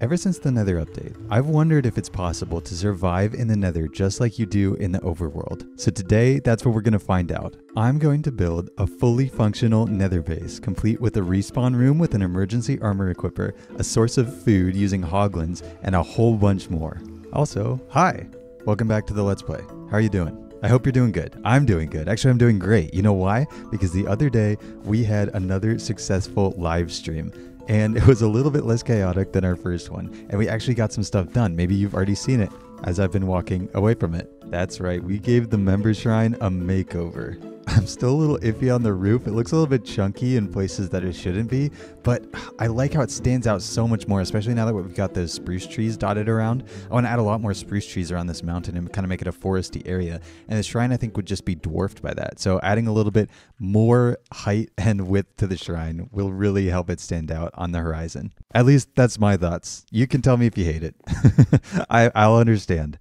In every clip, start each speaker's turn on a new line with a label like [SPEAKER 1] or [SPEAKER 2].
[SPEAKER 1] Ever since the Nether update, I've wondered if it's possible to survive in the Nether just like you do in the overworld. So today, that's what we're going to find out. I'm going to build a fully functional Nether base, complete with a respawn room with an emergency armor equipper, a source of food using hoglins, and a whole bunch more. Also, hi! Welcome back to the Let's Play. How are you doing? I hope you're doing good. I'm doing good. Actually, I'm doing great. You know why? Because the other day we had another successful live stream and it was a little bit less chaotic than our first one. And we actually got some stuff done. Maybe you've already seen it as I've been walking away from it. That's right, we gave the member shrine a makeover. I'm still a little iffy on the roof. It looks a little bit chunky in places that it shouldn't be, but I like how it stands out so much more, especially now that we've got those spruce trees dotted around. I want to add a lot more spruce trees around this mountain and kind of make it a foresty area. And the shrine, I think, would just be dwarfed by that. So adding a little bit more height and width to the shrine will really help it stand out on the horizon. At least that's my thoughts. You can tell me if you hate it. I, I'll understand.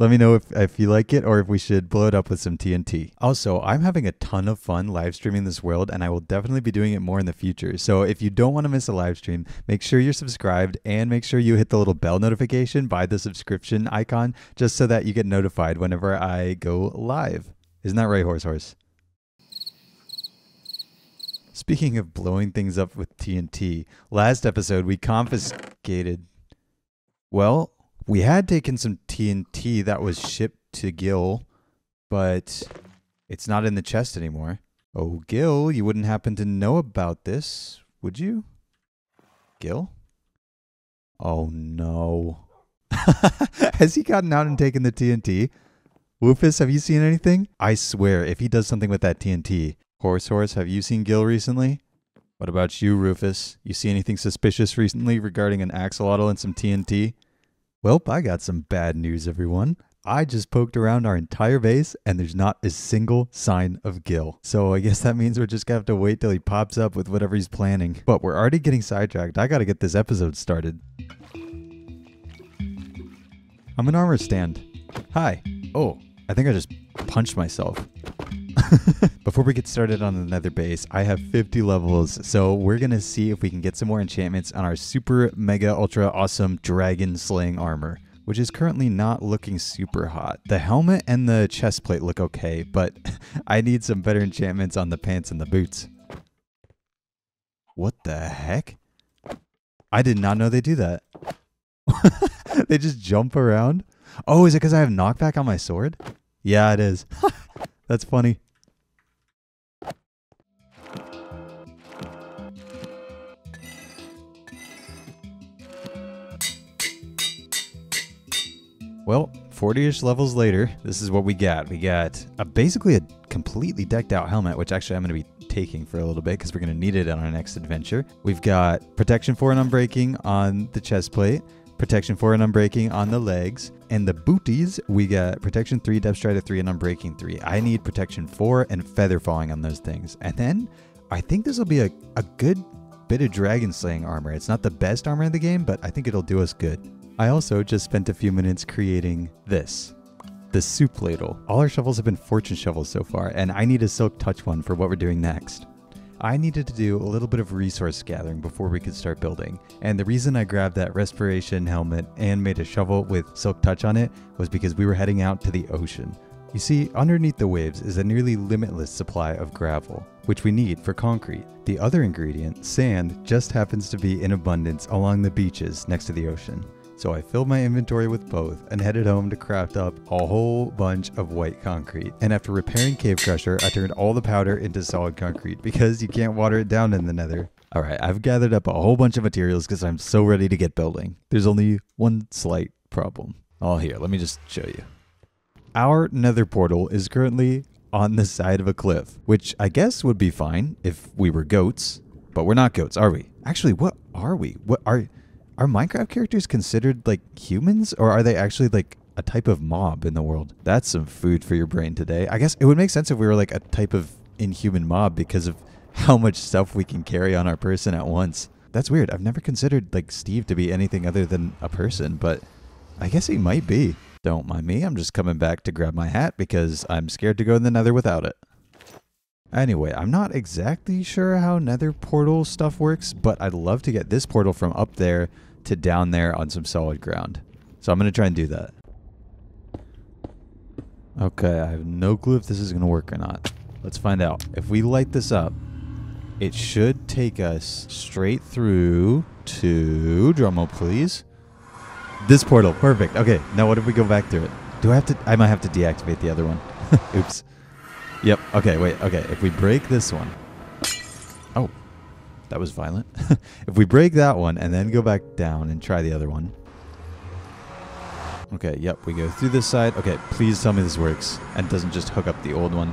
[SPEAKER 1] Let me know if, if you like it or if we should blow it up with some TNT. Also, I'm having a ton of fun live streaming this world and I will definitely be doing it more in the future. So if you don't want to miss a live stream, make sure you're subscribed and make sure you hit the little bell notification by the subscription icon just so that you get notified whenever I go live. Isn't that right, Horse Horse? Speaking of blowing things up with TNT, last episode we confiscated. Well, we had taken some TNT that was shipped to Gil, but it's not in the chest anymore. Oh, Gil, you wouldn't happen to know about this, would you? Gil? Oh no. Has he gotten out and taken the TNT? Woofus, have you seen anything? I swear, if he does something with that TNT. Horse Horse, have you seen Gil recently? What about you, Rufus? You see anything suspicious recently regarding an axolotl and some TNT? Well, I got some bad news, everyone. I just poked around our entire base and there's not a single sign of Gil. So I guess that means we're just gonna have to wait till he pops up with whatever he's planning. But we're already getting sidetracked. I gotta get this episode started. I'm an armor stand. Hi. Oh, I think I just punched myself. Before we get started on the nether base, I have 50 levels, so we're gonna see if we can get some more enchantments on our super mega ultra awesome dragon slaying armor, which is currently not looking super hot. The helmet and the chest plate look okay, but I need some better enchantments on the pants and the boots. What the heck? I did not know they do that. they just jump around? Oh, is it because I have knockback on my sword? Yeah, it is. That's funny. Well, 40-ish levels later, this is what we got. We got a, basically a completely decked out helmet, which actually I'm going to be taking for a little bit because we're going to need it on our next adventure. We've got protection 4 and unbreaking on the chest plate, protection 4 and unbreaking on the legs, and the booties, we got protection 3, depth strider 3, and unbreaking 3. I need protection 4 and feather falling on those things. And then I think this will be a, a good bit of dragon slaying armor. It's not the best armor in the game, but I think it'll do us good. I also just spent a few minutes creating this. The soup ladle. All our shovels have been fortune shovels so far, and I need a silk touch one for what we're doing next. I needed to do a little bit of resource gathering before we could start building, and the reason I grabbed that respiration helmet and made a shovel with silk touch on it was because we were heading out to the ocean. You see, underneath the waves is a nearly limitless supply of gravel, which we need for concrete. The other ingredient, sand, just happens to be in abundance along the beaches next to the ocean. So I filled my inventory with both and headed home to craft up a whole bunch of white concrete. And after repairing Cave Crusher, I turned all the powder into solid concrete because you can't water it down in the nether. Alright, I've gathered up a whole bunch of materials because I'm so ready to get building. There's only one slight problem. Oh, here, let me just show you. Our nether portal is currently on the side of a cliff, which I guess would be fine if we were goats, but we're not goats, are we? Actually, what are we? What are are Minecraft characters considered like humans or are they actually like a type of mob in the world? That's some food for your brain today. I guess it would make sense if we were like a type of inhuman mob because of how much stuff we can carry on our person at once. That's weird. I've never considered like Steve to be anything other than a person, but I guess he might be. Don't mind me. I'm just coming back to grab my hat because I'm scared to go in the nether without it. Anyway, I'm not exactly sure how nether portal stuff works, but I'd love to get this portal from up there to down there on some solid ground. So I'm going to try and do that. Okay, I have no clue if this is going to work or not. Let's find out. If we light this up, it should take us straight through to, drumroll please, this portal. Perfect. Okay, now what if we go back through it? Do I have to, I might have to deactivate the other one. Oops. Yep, okay, wait, okay. If we break this one. Oh, that was violent. if we break that one and then go back down and try the other one. Okay, yep, we go through this side. Okay, please tell me this works and doesn't just hook up the old one.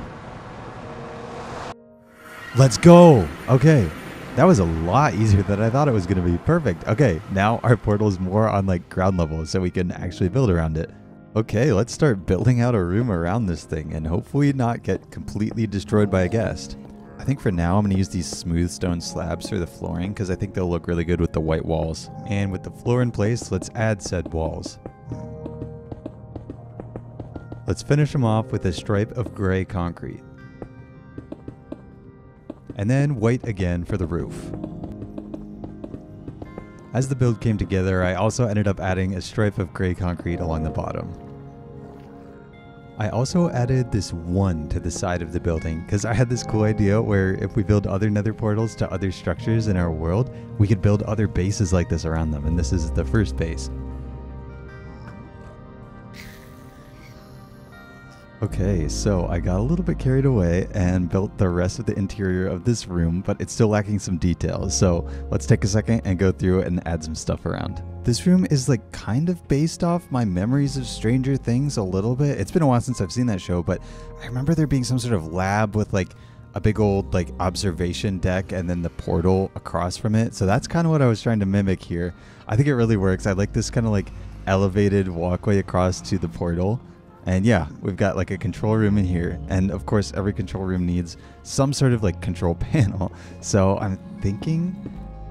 [SPEAKER 1] Let's go. Okay. That was a lot easier than I thought it was going to be. Perfect. Okay, now our portal is more on like ground level so we can actually build around it. Okay, let's start building out a room around this thing and hopefully not get completely destroyed by a ghast. I think for now I'm going to use these smooth stone slabs for the flooring because I think they'll look really good with the white walls. And with the floor in place, let's add said walls. Let's finish them off with a stripe of gray concrete and then white again for the roof. As the build came together, I also ended up adding a stripe of gray concrete along the bottom. I also added this one to the side of the building because I had this cool idea where if we build other nether portals to other structures in our world, we could build other bases like this around them, and this is the first base. Okay, so I got a little bit carried away and built the rest of the interior of this room, but it's still lacking some details. So let's take a second and go through and add some stuff around. This room is like kind of based off my memories of Stranger Things a little bit. It's been a while since I've seen that show, but I remember there being some sort of lab with like a big old like observation deck and then the portal across from it. So that's kind of what I was trying to mimic here. I think it really works. I like this kind of like elevated walkway across to the portal. And yeah, we've got like a control room in here. And of course, every control room needs some sort of like control panel. So I'm thinking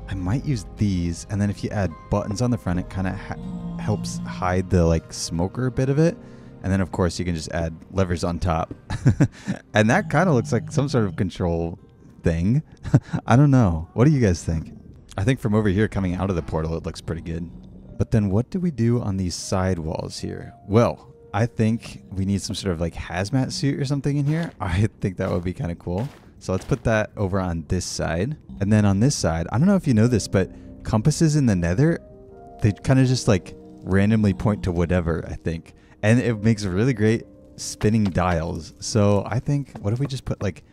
[SPEAKER 1] I might use these. And then if you add buttons on the front, it kind of helps hide the like smoker bit of it. And then of course you can just add levers on top. and that kind of looks like some sort of control thing. I don't know. What do you guys think? I think from over here coming out of the portal, it looks pretty good. But then what do we do on these side walls here? Well, I think we need some sort of like hazmat suit or something in here. I think that would be kind of cool. So let's put that over on this side. And then on this side, I don't know if you know this, but compasses in the nether, they kind of just like randomly point to whatever, I think. And it makes really great spinning dials. So I think, what if we just put like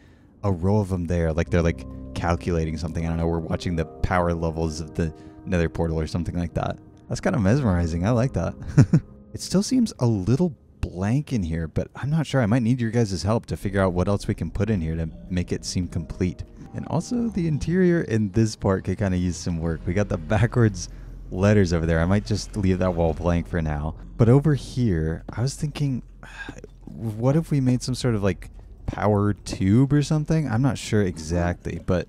[SPEAKER 1] a row of them there? Like they're like calculating something. I don't know. We're watching the power levels of the nether portal or something like that. That's kind of mesmerizing. I like that. It still seems a little blank in here, but I'm not sure. I might need your guys' help to figure out what else we can put in here to make it seem complete. And also the interior in this part could kind of use some work. We got the backwards letters over there. I might just leave that wall blank for now. But over here, I was thinking, what if we made some sort of like power tube or something? I'm not sure exactly, but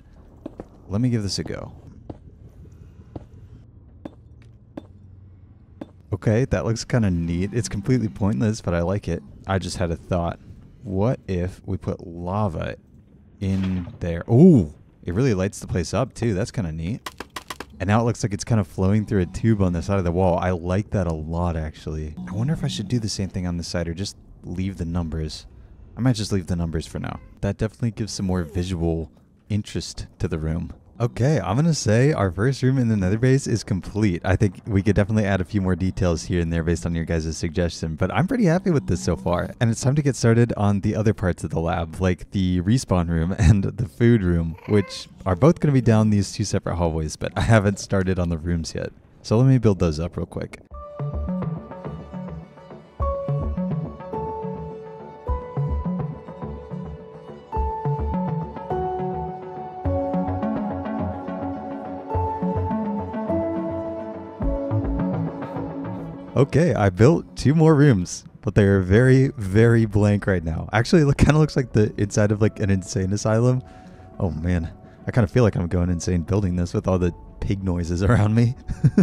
[SPEAKER 1] let me give this a go. Okay, that looks kind of neat. It's completely pointless, but I like it. I just had a thought. What if we put lava in there? Oh, it really lights the place up too. That's kind of neat. And now it looks like it's kind of flowing through a tube on the side of the wall. I like that a lot, actually. I wonder if I should do the same thing on the side or just leave the numbers. I might just leave the numbers for now. That definitely gives some more visual interest to the room. Okay, I'm to say our first room in the nether base is complete. I think we could definitely add a few more details here and there based on your guys' suggestion, but I'm pretty happy with this so far. And it's time to get started on the other parts of the lab, like the respawn room and the food room, which are both to be down these two separate hallways, but I haven't started on the rooms yet. So let me build those up real quick. Okay, I built two more rooms, but they're very, very blank right now. Actually, it kind of looks like the inside of like an insane asylum. Oh man, I kind of feel like I'm going insane building this with all the pig noises around me.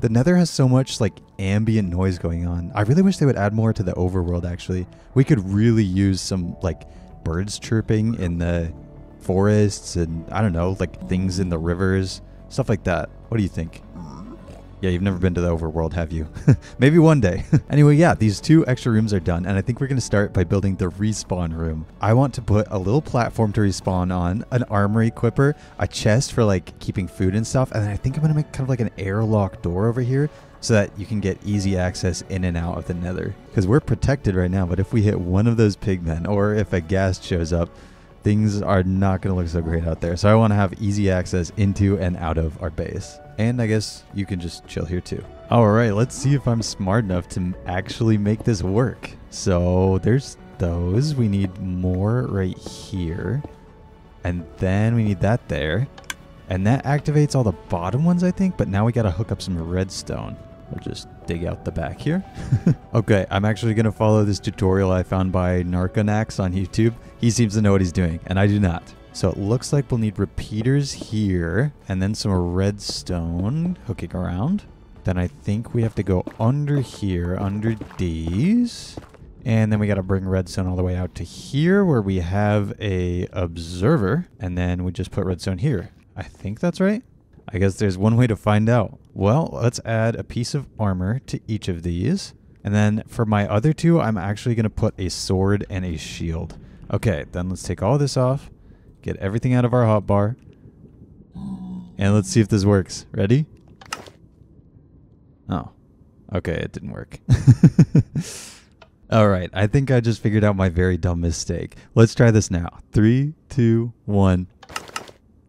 [SPEAKER 1] the nether has so much like ambient noise going on. I really wish they would add more to the overworld actually. We could really use some like birds chirping in the forests and I don't know, like things in the rivers Stuff like that. What do you think? Yeah, you've never been to the overworld, have you? Maybe one day. anyway, yeah, these two extra rooms are done, and I think we're going to start by building the respawn room. I want to put a little platform to respawn on, an armory equipper, a chest for like keeping food and stuff, and then I think I'm going to make kind of like an airlock door over here so that you can get easy access in and out of the nether. Because we're protected right now, but if we hit one of those pigmen, or if a ghast shows up, things are not going to look so great out there. So I want to have easy access into and out of our base. And I guess you can just chill here too. All right, let's see if I'm smart enough to actually make this work. So there's those. We need more right here. And then we need that there. And that activates all the bottom ones, I think. But now we got to hook up some redstone. We'll just dig out the back here. okay, I'm actually going to follow this tutorial I found by Narconax on YouTube. He seems to know what he's doing, and I do not. So it looks like we'll need repeaters here and then some redstone hooking around. Then I think we have to go under here, under these. And then we got to bring redstone all the way out to here where we have a observer. And then we just put redstone here. I think that's right. I guess there's one way to find out. Well, let's add a piece of armor to each of these. And then for my other two, I'm actually going to put a sword and a shield. Okay, then let's take all this off. Get everything out of our hotbar. And let's see if this works. Ready? Oh. Okay, it didn't work. All right, I think I just figured out my very dumb mistake. Let's try this now. Three, two, one.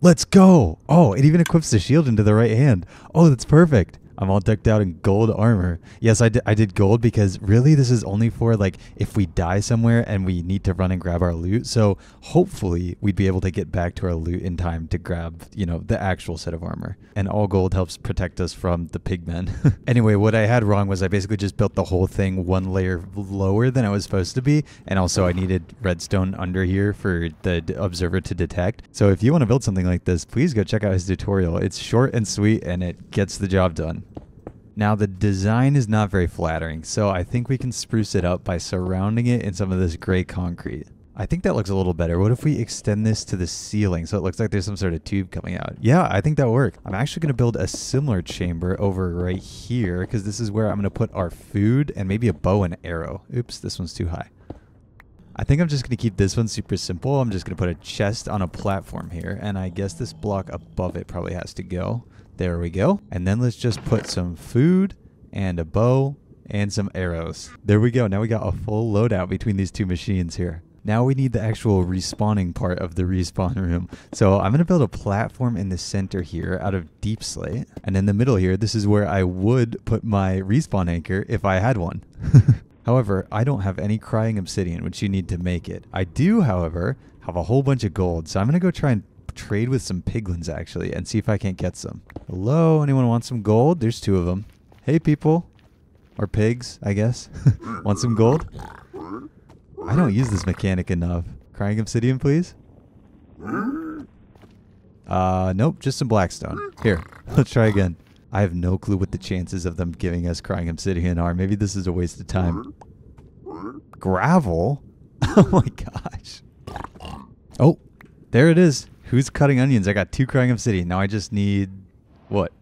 [SPEAKER 1] Let's go! Oh, it even equips the shield into the right hand. Oh, that's perfect. I'm all decked out in gold armor. Yes, I did, I did gold because really this is only for like if we die somewhere and we need to run and grab our loot. So hopefully we'd be able to get back to our loot in time to grab, you know, the actual set of armor. And all gold helps protect us from the pigmen. anyway, what I had wrong was I basically just built the whole thing one layer lower than I was supposed to be. And also I needed redstone under here for the observer to detect. So if you want to build something like this, please go check out his tutorial. It's short and sweet and it gets the job done. Now the design is not very flattering, so I think we can spruce it up by surrounding it in some of this gray concrete. I think that looks a little better. What if we extend this to the ceiling so it looks like there's some sort of tube coming out? Yeah, I think that work. I'm actually going to build a similar chamber over right here because this is where I'm going to put our food and maybe a bow and arrow. Oops, this one's too high. I think I'm just going to keep this one super simple. I'm just going to put a chest on a platform here, and I guess this block above it probably has to go. There we go. And then let's just put some food and a bow and some arrows. There we go. Now we got a full loadout between these two machines here. Now we need the actual respawning part of the respawn room. So I'm going to build a platform in the center here out of deepslate. And in the middle here, this is where I would put my respawn anchor if I had one. However, I don't have any crying obsidian, which you need to make it. I do, however, have a whole bunch of gold. So I'm going to go try and trade with some piglins actually and see if I can't get some. Hello, anyone want some gold? There's two of them. Hey people. Or pigs, I guess. want some gold? I don't use this mechanic enough. Crying obsidian, please? Uh, nope, just some blackstone. Here, let's try again. I have no clue what the chances of them giving us crying obsidian are. Maybe this is a waste of time. Gravel? Oh my gosh. Oh, there it is. Who's cutting onions? I got two crying obsidian. Now I just need, what,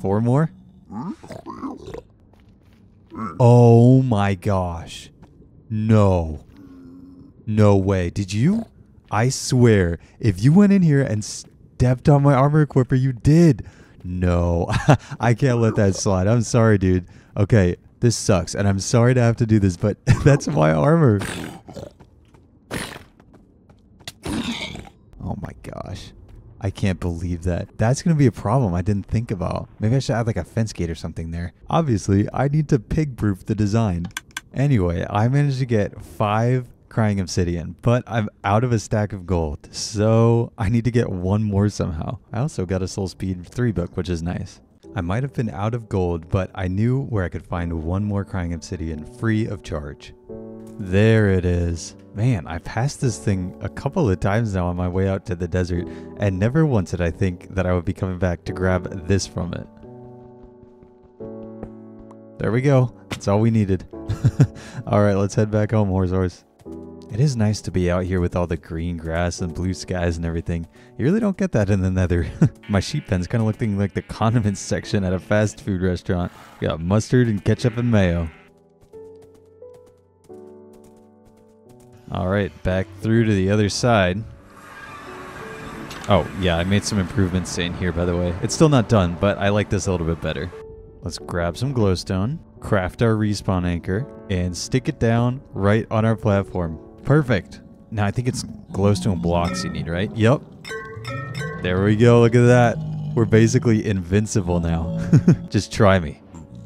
[SPEAKER 1] four more? Oh my gosh. No. No way. Did you? I swear, if you went in here and stepped on my armor equipper, you did. No. I can't let that slide. I'm sorry, dude. Okay, this sucks, and I'm sorry to have to do this, but that's my armor. Oh my gosh. I can't believe that. That's going to be a problem I didn't think about. Maybe I should add like a fence gate or something there. Obviously, I need to pig-proof the design. Anyway, I managed to get five crying obsidian, but I'm out of a stack of gold. So I need to get one more somehow. I also got a soul speed 3 book, which is nice. I might have been out of gold, but I knew where I could find one more crying obsidian free of charge. There it is. Man, I passed this thing a couple of times now on my way out to the desert, and never once did I think that I would be coming back to grab this from it. There we go. That's all we needed. Alright, let's head back home, Horse Horse. It is nice to be out here with all the green grass and blue skies and everything. You really don't get that in the nether. My sheep pen's kind of looking like the condiments section at a fast food restaurant. We got mustard and ketchup and mayo. All right, back through to the other side. Oh, yeah, I made some improvements in here, by the way. It's still not done, but I like this a little bit better. Let's grab some glowstone, craft our respawn anchor, and stick it down right on our platform. Perfect. Now, I think it's glowstone blocks you need, right? Yep. There we go. Look at that. We're basically invincible now. Just try me.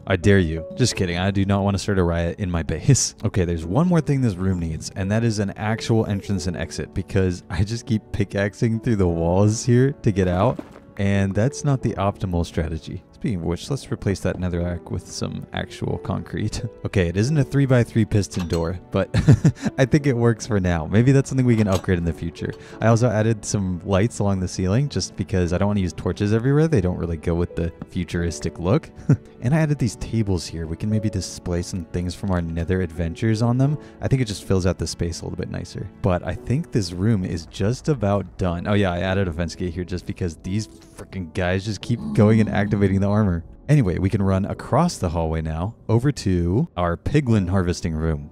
[SPEAKER 1] I dare you. Just kidding. I do not want to start a riot in my base. Okay, there's one more thing this room needs, and that is an actual entrance and exit because I just keep pickaxing through the walls here to get out, and that's not the optimal strategy. Speaking of which, let's replace that netherrack with some actual concrete. okay, it isn't a 3x3 piston door, but I think it works for now. Maybe that's something we can upgrade in the future. I also added some lights along the ceiling just because I don't want to use torches everywhere. They don't really go with the futuristic look. and I added these tables here. We can maybe display some things from our nether adventures on them. I think it just fills out the space a little bit nicer. But I think this room is just about done. Oh yeah, I added a fence gate here just because these freaking guys just keep going and activating the armor. Anyway, we can run across the hallway now over to our piglin harvesting room,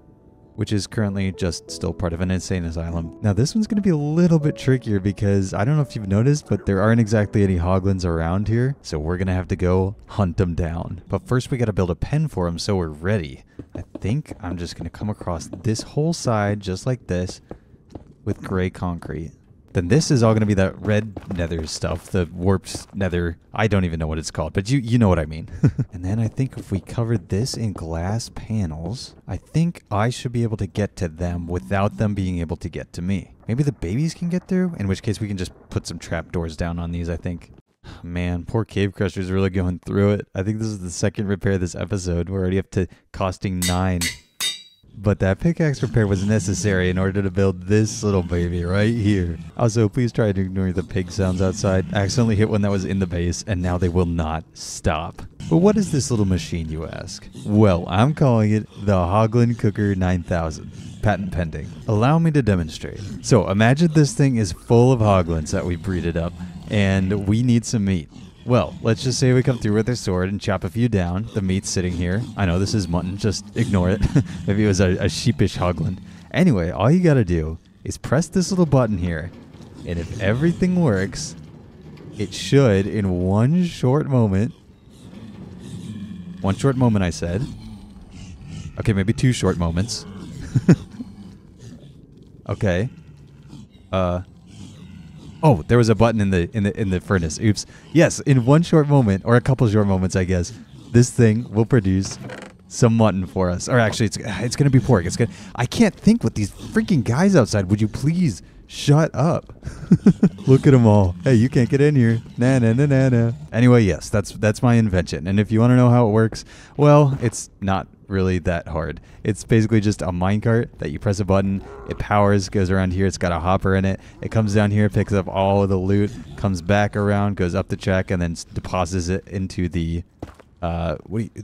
[SPEAKER 1] which is currently just still part of an insane asylum. Now, this one's going to be a little bit trickier because I don't know if you've noticed, but there aren't exactly any hoglins around here. So we're going to have to go hunt them down. But first, we got to build a pen for them so we're ready. I think I'm just going to come across this whole side just like this with gray concrete. Then this is all going to be that red nether stuff, the warped nether. I don't even know what it's called, but you you know what I mean. and then I think if we cover this in glass panels, I think I should be able to get to them without them being able to get to me. Maybe the babies can get through, in which case we can just put some trapdoors down on these, I think. Man, poor Cave Crusher's really going through it. I think this is the second repair this episode. We're already up to costing nine. But that pickaxe repair was necessary in order to build this little baby right here. Also, please try to ignore the pig sounds outside. I accidentally hit one that was in the base, and now they will not stop. But what is this little machine, you ask? Well, I'm calling it the Hoglin Cooker 9000 patent pending. Allow me to demonstrate. So imagine this thing is full of hoglins that we breeded up, and we need some meat. Well, let's just say we come through with our sword and chop a few down. The meat's sitting here. I know this is mutton, just ignore it. Maybe it was a, a sheepish hoglin. Anyway, all you gotta do is press this little button here, and if everything works, it should, in one short moment, one short moment I said, okay, maybe two short moments. okay. Uh, Oh, there was a button in the in the in the furnace. Oops. Yes, in one short moment or a couple short moments, I guess, this thing will produce some mutton for us. Or actually, it's it's gonna be pork. It's gonna. I can't think with these freaking guys outside. Would you please shut up? Look at them all. Hey, you can't get in here. Na na na na na. Anyway, yes, that's that's my invention. And if you want to know how it works, well, it's not really that hard. It's basically just a minecart that you press a button, it powers, goes around here, it's got a hopper in it. It comes down here, picks up all of the loot, comes back around, goes up the track, and then deposits it into the uh what you,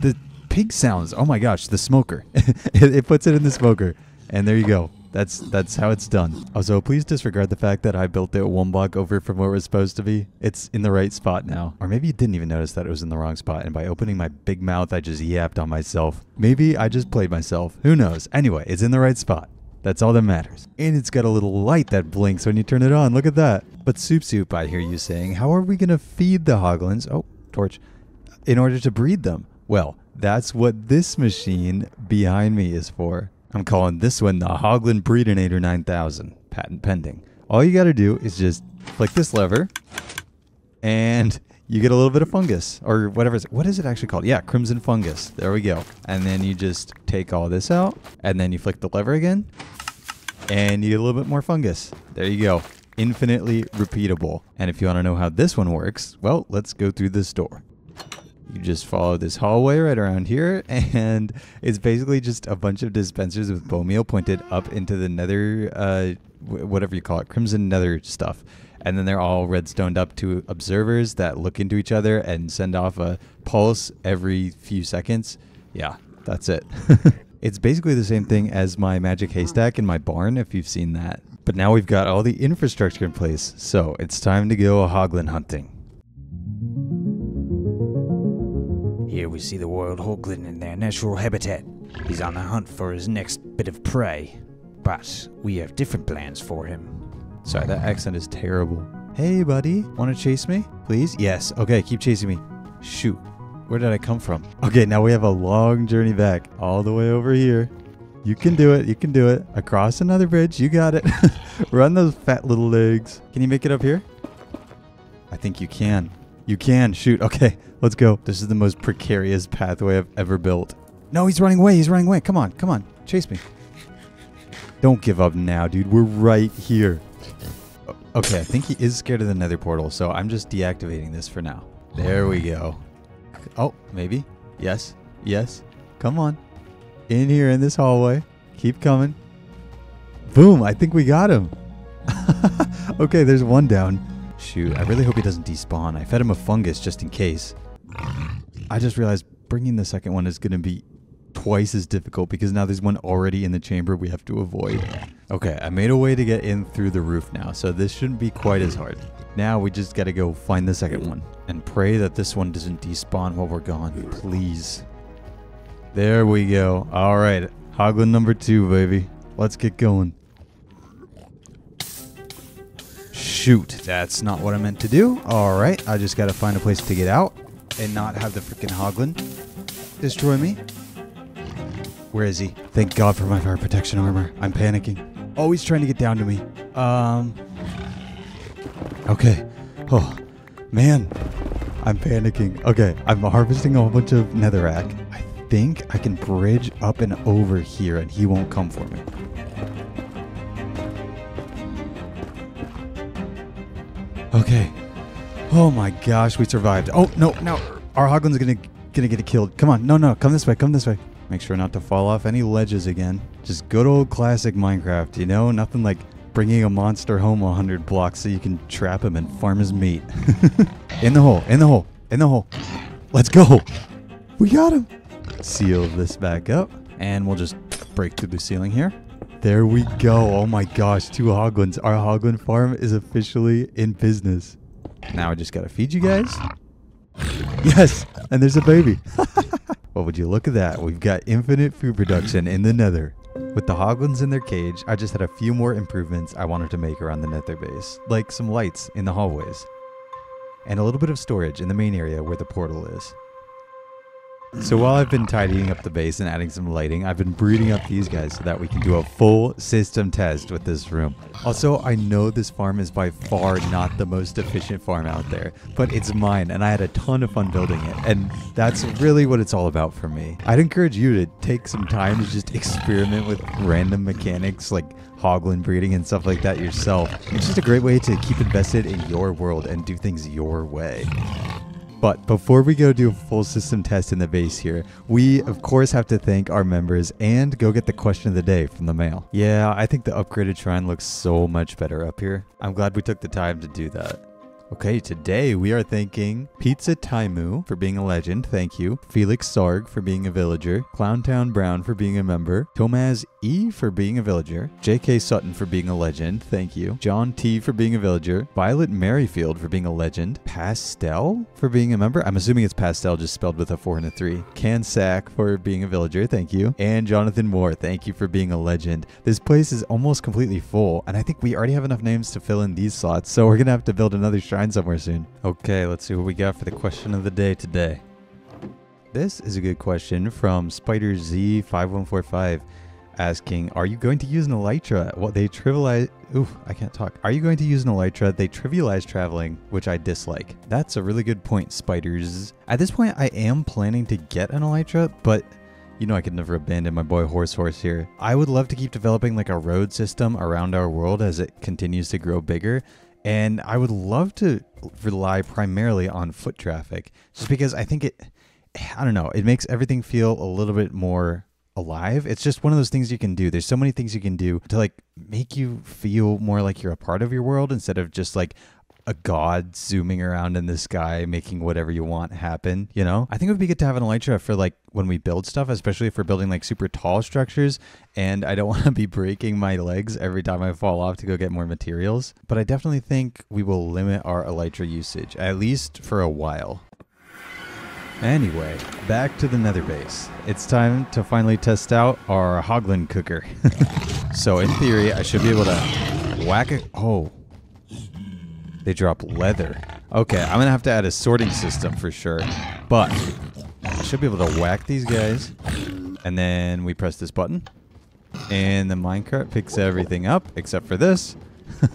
[SPEAKER 1] the pig sounds. Oh my gosh, the smoker. it, it puts it in the smoker. And there you go. That's that's how it's done. Also, please disregard the fact that I built it one block over from where it was supposed to be. It's in the right spot now. Or maybe you didn't even notice that it was in the wrong spot, and by opening my big mouth, I just yapped on myself. Maybe I just played myself. Who knows? Anyway, it's in the right spot. That's all that matters. And it's got a little light that blinks when you turn it on. Look at that. But Soup Soup, I hear you saying, how are we going to feed the hoglins? Oh, torch. In order to breed them. Well, that's what this machine behind me is for. I'm calling this one the Hoglin Breedinator 9000, patent pending. All you got to do is just click this lever, and you get a little bit of fungus, or whatever. What is it actually called? Yeah, crimson fungus. There we go. And then you just take all this out, and then you flick the lever again, and you get a little bit more fungus. There you go. Infinitely repeatable. And if you want to know how this one works, well, let's go through this door. You just follow this hallway right around here, and it's basically just a bunch of dispensers with bone meal pointed up into the nether, uh, whatever you call it, crimson nether stuff. And then they're all redstoned up to observers that look into each other and send off a pulse every few seconds. Yeah, that's it. It's basically the same thing as my magic haystack in my barn, if you've seen that. But now we've got all the infrastructure in place, so it's time to go hoglin hunting.
[SPEAKER 2] Here we see the wild hoglin in their natural habitat. He's on the hunt for his next bit of prey. But we have different plans for him.
[SPEAKER 1] Sorry, that accent is terrible. Hey, buddy, want to chase me? Please? Yes. Okay, keep chasing me. Shoot. Where did I come from? Okay, now we have a long journey back, all the way over here. You can do it. You can do it. Across another bridge. You got it. Run those fat little legs. Can you make it up here? I think you can. You can. Shoot. Okay, let's go. This is the most precarious pathway I've ever built. No, he's running away. He's running away. Come on. Come on. Chase me. Don't give up now, dude. We're right here. Okay, I think he is scared of the nether portal, so I'm just deactivating this for now. There we go. Oh, maybe. Yes. Yes. Come on. In here in this hallway. Keep coming. Boom, I think we got him. okay, there's one down. I really hope he doesn't despawn. I fed him a fungus just in case. I just realized bringing the second one is going to be twice as difficult because now there's one already in the chamber we have to avoid. Okay, I made a way to get in through the roof now, so this shouldn't be quite as hard. Now we just gotta go find the second one and pray that this one doesn't despawn while we're gone, please. There we go. All right, Hoglin number two, baby. Let's get going. Shoot, that's not what I meant to do. All right, I just gotta find a place to get out and not have the freaking Hoglin destroy me. Where is he? Thank God for my fire protection armor. I'm panicking. Oh, he's trying to get down to me. Um. Okay. Oh, man. I'm panicking. Okay, I'm harvesting a whole bunch of netherrack. I think I can bridge up and over here and he won't come for me. Okay. Oh my gosh, we survived. Oh, no, no. Our Hoglin's gonna gonna get killed. Come on. No, no. Come this way. Come this way. Make sure not to fall off any ledges again. Just good old classic Minecraft, you know? Nothing like bringing a monster home 100 blocks so you can trap him and farm his meat. in the hole, in the hole, in the hole. Let's go. We got him. Seal this back up and we'll just break through the ceiling here. There we go. Oh my gosh, two hoglins. Our hoglin farm is officially in business. Now I just gotta feed you guys. Yes, and there's a baby. well, would you look at that? We've got infinite food production in the nether. With the hoglins in their cage, I just had a few more improvements I wanted to make around the nether base, like some lights in the hallways, and a little bit of storage in the main area where the portal is. So while I've been tidying up the base and adding some lighting, I've been breeding up these guys so that we can do a full system test with this room. Also, I know this farm is by far not the most efficient farm out there, but it's mine and I had a ton of fun building it. And that's really what it's all about for me. I'd encourage you to take some time to just experiment with random mechanics like hoglin breeding and stuff like that yourself. It's just a great way to keep invested in your world and do things your way. But before we go do a full system test in the base here, we of course have to thank our members and go get the question of the day from the mail. Yeah, I think the upgraded shrine looks so much better up here. I'm glad we took the time to do that. Okay, today we are thanking Pizza Taimu for being a legend, thank you. Felix Sarg for being a villager. Clowntown Brown for being a member. Tomaz E for being a villager. JK Sutton for being a legend, thank you. John T for being a villager. Violet Merrifield for being a legend. Pastel for being a member. I'm assuming it's Pastel just spelled with a 4 and a 3. Cansack for being a villager, thank you. And Jonathan Moore, thank you for being a legend. This place is almost completely full, and I think we already have enough names to fill in these slots, so we're gonna have to build another shrine somewhere soon. Okay, let's see what we got for the question of the day today. This is a good question from Spider Z5145 asking, Are you going to use an Elytra? What they trivialize oof, I can't talk. Are you going to use an Elytra? They trivialize traveling, which I dislike. That's a really good point, Spiders. At this point, I am planning to get an Elytra, but you know I could never abandon my boy Horse Horse here. I would love to keep developing like a road system around our world as it continues to grow bigger. And I would love to rely primarily on foot traffic just because I think it, I don't know, it makes everything feel a little bit more alive. It's just one of those things you can do. There's so many things you can do to like make you feel more like you're a part of your world instead of just like a god zooming around in the sky, making whatever you want happen. You know, I think it would be good to have an elytra for like when we build stuff, especially if we're building like super tall structures. And I don't want to be breaking my legs every time I fall off to go get more materials. But I definitely think we will limit our elytra usage at least for a while. Anyway, back to the nether base. It's time to finally test out our Hoglin cooker. so in theory, I should be able to whack it. Oh, they drop leather. Okay, I'm gonna have to add a sorting system for sure. But I should be able to whack these guys. And then we press this button. And the minecart picks everything up except for this.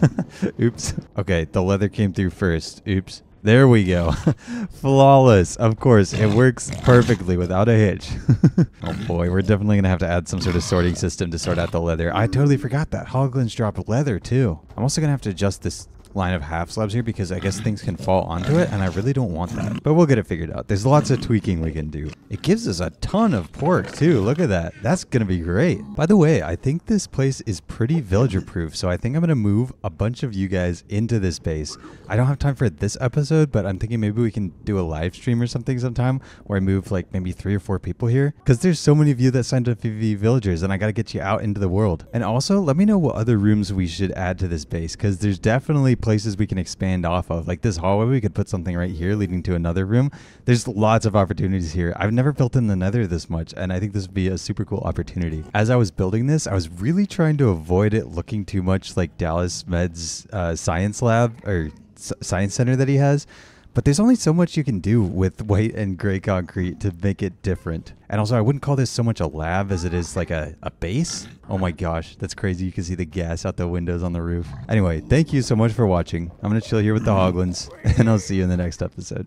[SPEAKER 1] Oops. Okay, the leather came through first. Oops. There we go. Flawless. Of course, it works perfectly without a hitch. oh boy, we're definitely going to have to add some sort of sorting system to sort out the leather. I totally forgot that. Hoglins drop leather too. I'm also going to have to adjust this line of half slabs here because I guess things can fall onto it and I really don't want that. But we'll get it figured out. There's lots of tweaking we can do. It gives us a ton of pork too. Look at that. That's going to be great. By the way, I think this place is pretty villager proof. So I think I'm going to move a bunch of you guys into this base. I don't have time for this episode, but I'm thinking maybe we can do a live stream or something sometime where I move like maybe three or four people here because there's so many of you that signed up to be villagers and I got to get you out into the world. And also let me know what other rooms we should add to this base because there's definitely places we can expand off of. Like this hallway, we could put something right here leading to another room. There's lots of opportunities here. I've never built in the nether this much, and I think this would be a super cool opportunity. As I was building this, I was really trying to avoid it looking too much like Dallas Med's uh, science lab or science center that he has but there's only so much you can do with white and gray concrete to make it different. And also, I wouldn't call this so much a lab as it is like a, a base. Oh my gosh, that's crazy. You can see the ghast out the windows on the roof. Anyway, thank you so much for watching. I'm going to chill here with the Hoglins, and I'll see you in the next episode.